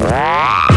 Ah!